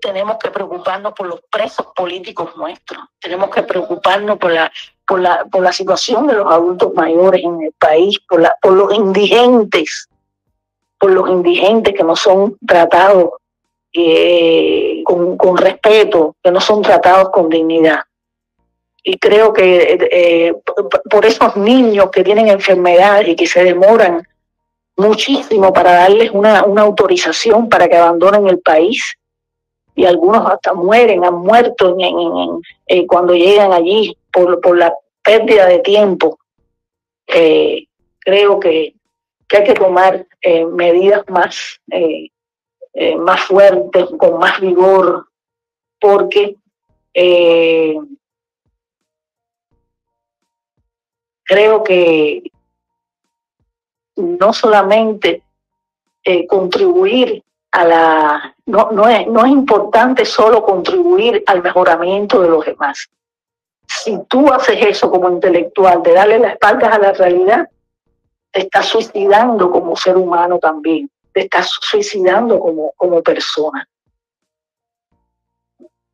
tenemos que preocuparnos por los presos políticos nuestros, tenemos que preocuparnos por la, por la, por la situación de los adultos mayores en el país, por, la, por los indigentes, por los indigentes que no son tratados eh, con, con, respeto, que no son tratados con dignidad. Y creo que eh, por esos niños que tienen enfermedades y que se demoran muchísimo para darles una, una autorización para que abandonen el país, y algunos hasta mueren, han muerto en, eh, cuando llegan allí por, por la pérdida de tiempo. Eh, creo que, que, hay que tomar eh, medidas más, más fuertes, con más vigor, porque creo que no solamente contribuir a la no, no, es, no es importante solo contribuir al mejoramiento de los demás. Si tú haces eso como intelectual, de darle las espaldas a la realidad, te estás suicidando como ser humano también, te estás suicidando como, como persona.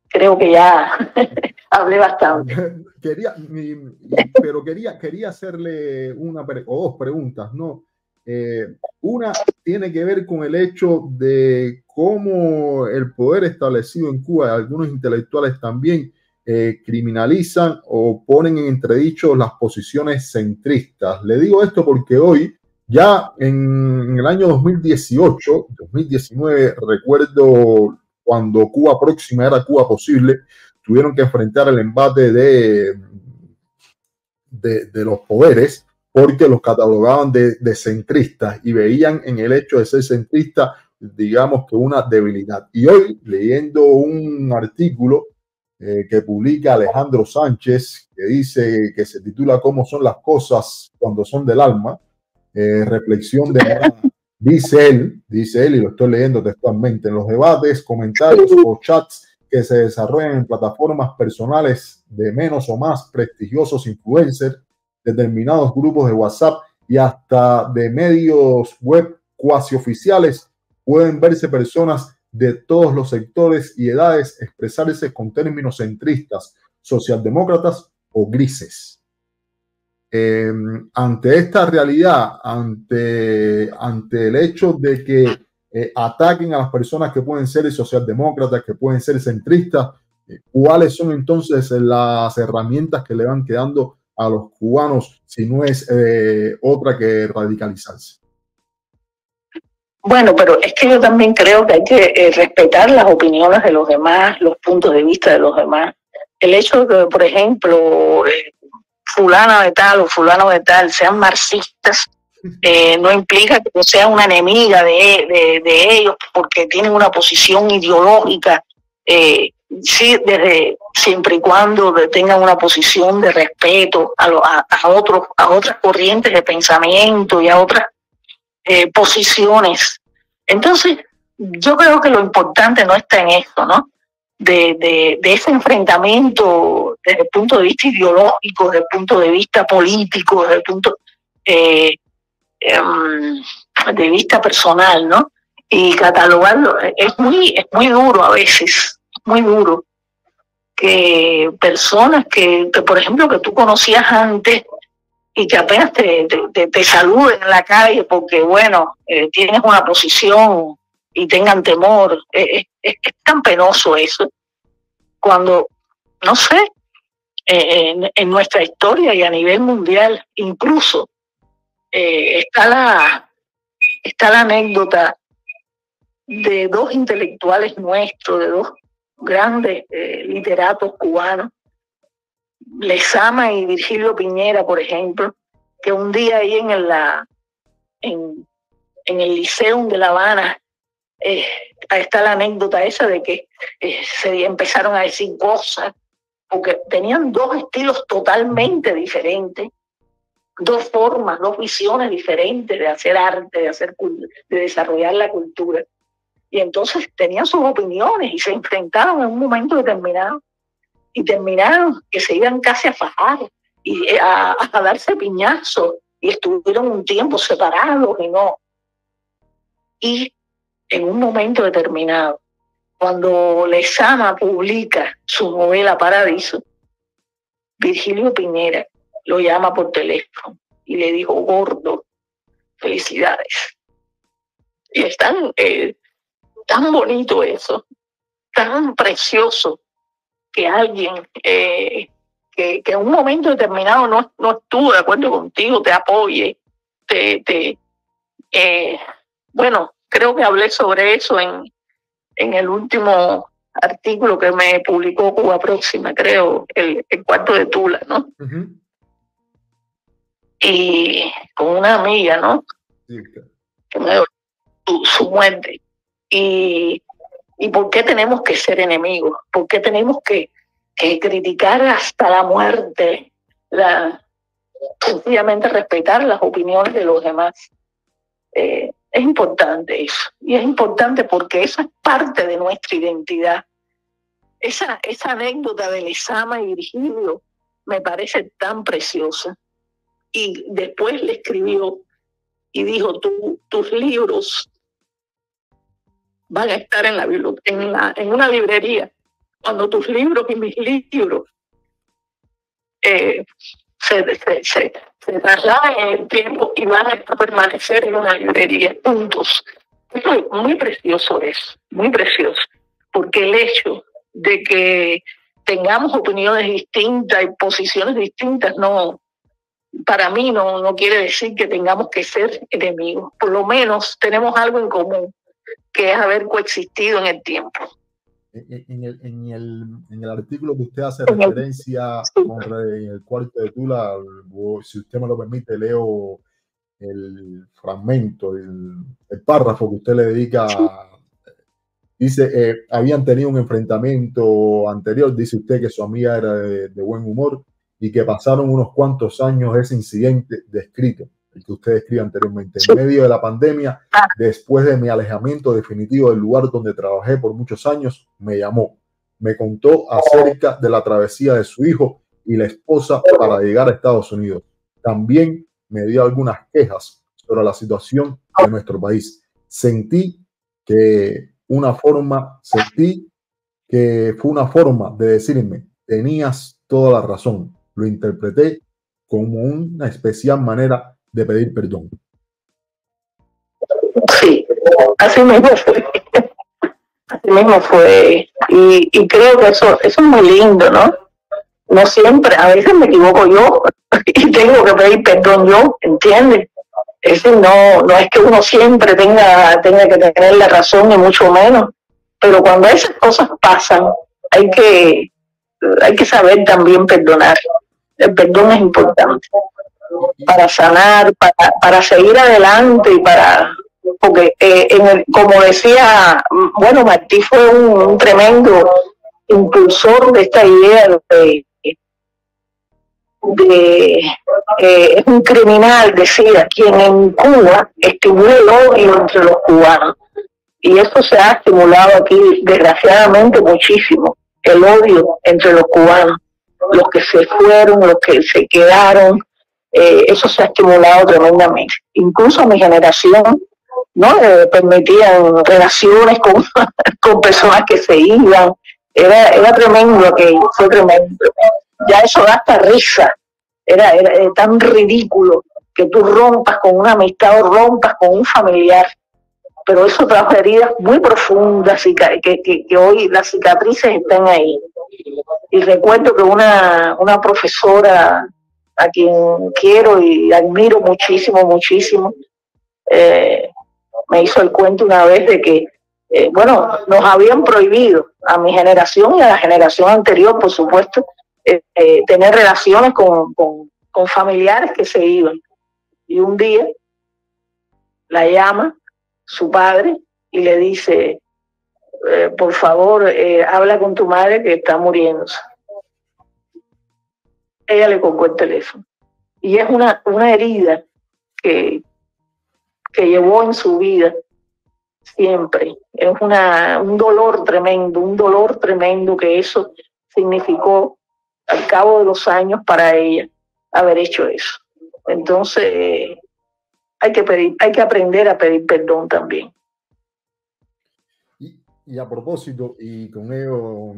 Creo que ya (laughs) hablé bastante. (laughs) quería, pero quería, quería hacerle una o dos preguntas, ¿no? Eh, una tiene que ver con el hecho de cómo el poder establecido en Cuba, algunos intelectuales también eh, criminalizan o ponen en entredicho las posiciones centristas. Le digo esto porque hoy, ya en, el año 2018, 2019, recuerdo cuando Cuba próxima era Cuba posible, tuvieron que enfrentar el embate de, de los poderes porque los catalogaban de, centristas y veían en el hecho de ser centrista, digamos que una debilidad. Y hoy, leyendo un artículo eh, que publica Alejandro Sánchez, que dice que se titula ¿Cómo son las cosas cuando son del alma? Eh, reflexión de dice él, dice él, y lo estoy leyendo textualmente, en los debates, comentarios o chats que se desarrollan en plataformas personales de menos o más prestigiosos influencers, determinados grupos de WhatsApp y hasta de medios web cuasi oficiales, pueden verse personas de todos los sectores y edades expresarse con términos centristas, socialdemócratas o grises. Em, ante esta realidad, ante, ante el hecho de que eh, ataquen a las personas que pueden ser socialdemócratas, que pueden ser centristas, eh, ¿cuáles son entonces las herramientas que le van quedando a los cubanos si no es eh, otra que radicalizarse? Bueno, pero es que yo también creo que hay que respetar las opiniones de los demás, los puntos de vista de los demás. El hecho de que, por ejemplo, fulana de tal o fulano de tal sean marxistas, no implica que sea una enemiga de, de, ellos porque tienen una posición ideológica sí, desde siempre y cuando tengan una posición de respeto a, a, otros, a otras corrientes de pensamiento y a otras eh, posiciones. Entonces, yo creo que lo importante no está en esto, ¿no? De, de, ese enfrentamiento desde el punto de vista ideológico, desde el punto de vista político, desde el punto eh, em, de vista personal, ¿no? Y catalogarlo es muy, es muy duro a veces, muy duro que personas que, por ejemplo, que tú conocías antes y que apenas te, te, saluden en la calle porque, bueno, eh, tienes una posición y tengan temor. es, tan penoso eso. Cuando, no sé, eh, en, nuestra historia y a nivel mundial, incluso, eh, está, la, está la anécdota de dos intelectuales nuestros, de dos grandes eh, literatos cubanos, Lezama y Virgilio Piñera, por ejemplo, que un día ahí en, la, en, en el Liceo de La Habana eh, está la anécdota esa de que eh, se empezaron a decir cosas, porque tenían dos estilos totalmente diferentes, dos formas, dos visiones diferentes de hacer arte, de, hacer, de desarrollar la cultura y entonces tenían sus opiniones y se enfrentaron en un momento determinado y terminaron que se iban casi a fajar y eh, a, darse piñazos y estuvieron un tiempo separados y no. Y en un momento determinado, cuando Lezama publica su novela Paradiso, Virgilio Piñera lo llama por teléfono y le dijo, gordo, felicidades. Y es tan, eh, bonito eso, tan precioso que alguien eh, que, en un momento determinado no, no estuvo de acuerdo contigo, te apoye, te, te eh, bueno, creo que hablé sobre eso en, en el último artículo que me publicó Cuba Próxima, creo, el, cuarto de Tula, ¿no? Y con una amiga, ¿no? Que me dio su, muerte. Y, y por qué tenemos que ser enemigos, por qué tenemos que, que criticar hasta la muerte, la, sencillamente respetar las opiniones de los demás. Eh, es importante eso. Y es importante porque esa es parte de nuestra identidad. Esa, esa anécdota de Lezama y Virgilio me parece tan preciosa. Y después le escribió y dijo, Tú, tus libros van a estar en, la, en, la, en una librería. Cuando tus libros y mis libros eh, se, se, en el tiempo y van a permanecer en una librería juntos. Es muy precioso eso, muy precioso, porque el hecho de que tengamos opiniones distintas y posiciones distintas no, para mí no, no quiere decir que tengamos que ser enemigos. Por lo menos tenemos algo en común, que es haber coexistido en el tiempo en el, en, el, en el artículo que usted hace referencia (laughs) en el cuarto de Tula, si usted me lo permite, leo el fragmento, el, el párrafo que usted le dedica. Dice, eh, habían tenido un enfrentamiento anterior, dice usted que su amiga era de, de buen humor y que pasaron unos cuantos años ese incidente descrito que usted describe anteriormente, en medio de la pandemia, ah. después de mi alejamiento definitivo del lugar donde trabajé por muchos años, me llamó, me contó acerca de la travesía de su hijo y la esposa para llegar a Estados Unidos. También me dio algunas quejas sobre la situación de nuestro país. Sentí que una forma, sentí que fue una forma de decirme, tenías toda la razón. Lo interpreté como una especial manera de pedir perdón. Sí, así mismo fue. Así mismo fue. Y, y creo que eso, eso es muy lindo, ¿no? No siempre, a veces me equivoco yo (laughs) y tengo que pedir perdón yo, ¿entiendes? Ese no, no es que uno siempre tenga, tenga que tener la razón, ni mucho menos. Pero cuando esas cosas pasan, hay que, hay que saber también perdonar. El perdón es importante para sanar, para, para seguir adelante y para, porque eh, en como decía, bueno, Martí fue un, tremendo impulsor de esta idea de, de eh, es un criminal, decía, quien en Cuba estimula el odio entre los cubanos. Y eso se ha estimulado aquí, desgraciadamente, muchísimo, el odio entre los cubanos, los que se fueron, los que se quedaron, eh, eso se ha estimulado tremendamente. Incluso mi generación, ¿no? Eh, permitían relaciones con, (laughs) con personas que se iban. Era, era tremendo aquello, fue tremendo. Ya eso da hasta risa. Era, era, tan ridículo que tú rompas con una amistad o rompas con un familiar. Pero eso trajo heridas muy profundas y que, que, que hoy las cicatrices están ahí. Y recuerdo que una, una profesora a quien quiero y admiro muchísimo, muchísimo, eh, me hizo el cuento una vez de que, eh, bueno, nos habían prohibido a mi generación y a la generación anterior, por supuesto, eh, tener relaciones con, con, con familiares que se iban. Y un día la llama su padre y le dice, por favor, habla con tu madre que está muriéndose ella le colgó el teléfono. Y es una, una herida que, que llevó en su vida siempre. Es una, un dolor tremendo, un dolor tremendo que eso significó al cabo de los años para ella haber hecho eso. Entonces, hay que pedir, hay que aprender a pedir perdón también. Y, a propósito, y con ello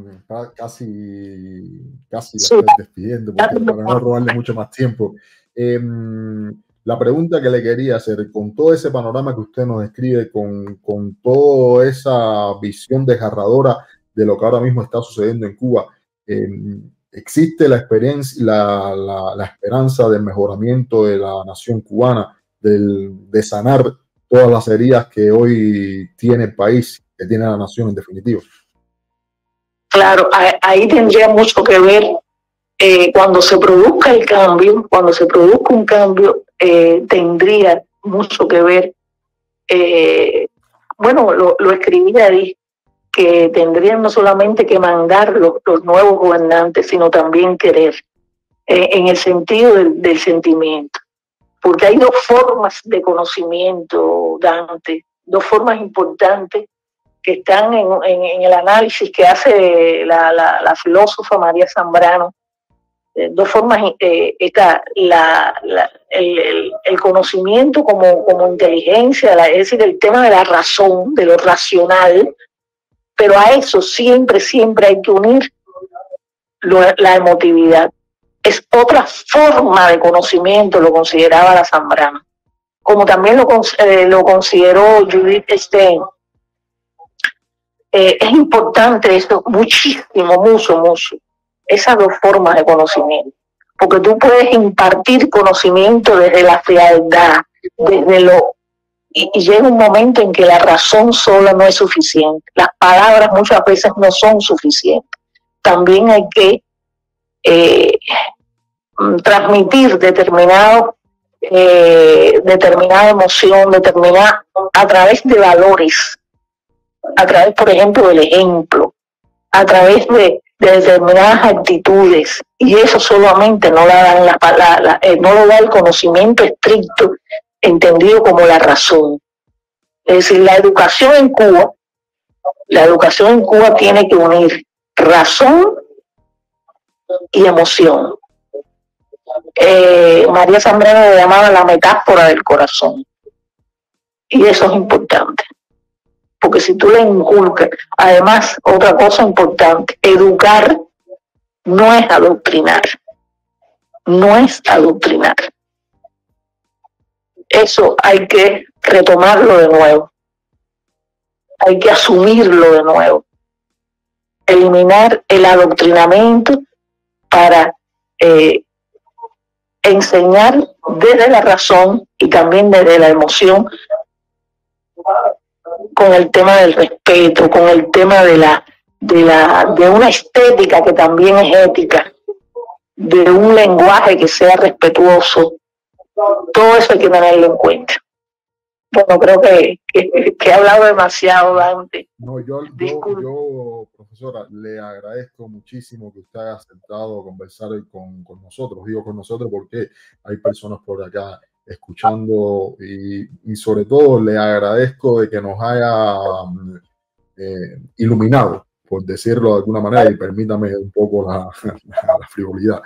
casi, casi despidiendo, para no robarle mucho más tiempo. Em, la pregunta que le quería hacer, con todo ese panorama que usted nos describe, con, con toda esa visión desgarradora de lo que ahora mismo está sucediendo en Cuba, em, ¿existe la, experiencia, la, la, la esperanza de mejoramiento de la nación cubana? de sanar todas las heridas que hoy tiene el país, que tiene la nación en definitiva. Claro, ahí tendría mucho que ver eh, cuando se produzca el cambio, cuando se produzca un cambio, eh, tendría mucho que ver, eh, bueno, lo, lo escribí ahí, que tendrían no solamente que mandar los, nuevos gobernantes, sino también querer, en el sentido del sentimiento porque hay dos formas de conocimiento, Dante, dos formas importantes que están en, el análisis que hace la, filósofa María Zambrano. Dos formas, eh, está el, conocimiento como, como inteligencia, es decir, el tema de la razón, de lo racional, pero a eso siempre, siempre hay que unir la emotividad es otra forma de conocimiento, lo consideraba la Zambrana, como también lo, eh, lo consideró Judith Stein. Eh, es importante esto, muchísimo, mucho, mucho, esas dos formas de conocimiento, porque tú puedes impartir conocimiento desde la frialdad, desde lo... Y, llega un momento en que la razón sola no es suficiente, las palabras muchas veces no son suficientes. También hay que eh, mm, transmitir determinado, eh, determinada emoción, determinada a través de valores, a través, por ejemplo, del ejemplo, a través de, determinadas actitudes, y eso solamente no, la dan las palabras, eh, no lo da el conocimiento estricto, entendido como la razón. Es decir, la educación en Cuba, la educación en Cuba tiene que unir razón y emoción. Eh, María Zambrano le llamaba la metáfora del corazón. Y eso es importante. Porque si tú le inculcas, además, otra cosa importante, educar no es adoctrinar. No es adoctrinar. Eso hay que retomarlo de nuevo. Hay que asumirlo de nuevo. Eliminar el adoctrinamiento para eh, enseñar desde la razón y también desde la emoción con el tema del respeto, con el tema de la de la de una estética que también es ética, de un lenguaje que sea respetuoso. Todo eso hay que tenerlo en cuenta. Bueno, creo que, he hablado demasiado, Dante. No, yo, yo, profesora, le agradezco muchísimo que usted haya aceptado conversar con, con nosotros. Digo con nosotros porque hay personas por acá escuchando y, sobre todo le agradezco de que nos haya eh, iluminado, por decirlo de alguna manera, y permítame un poco la, (laughs) la frivolidad,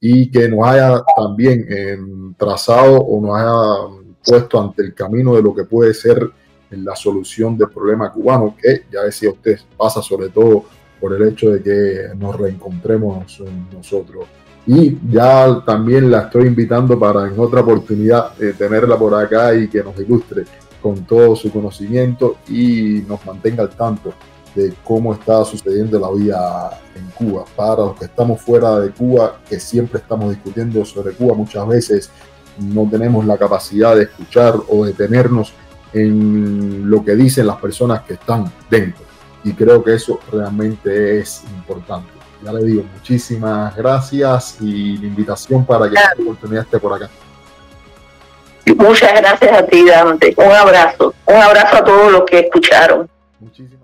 y que nos haya también eh, trazado o nos haya puesto ante el camino de lo que puede ser la solución del problema cubano, que ya decía usted, pasa sobre todo por el hecho de que nos reencontremos nosotros. Y ya también la estoy invitando para en otra oportunidad eh, tenerla por acá y que nos ilustre con todo su conocimiento y nos mantenga al tanto de cómo está sucediendo la vida en Cuba. Para los que estamos fuera de Cuba, que siempre estamos discutiendo sobre Cuba muchas veces, no tenemos la capacidad de escuchar o detenernos en lo que dicen las personas que están dentro. Y creo que eso realmente es importante. Ya le digo, muchísimas gracias y la invitación para que la oportunidad esté por acá. Muchas gracias a ti, Dante. Un abrazo. Un abrazo a todos los que escucharon. Muchísimas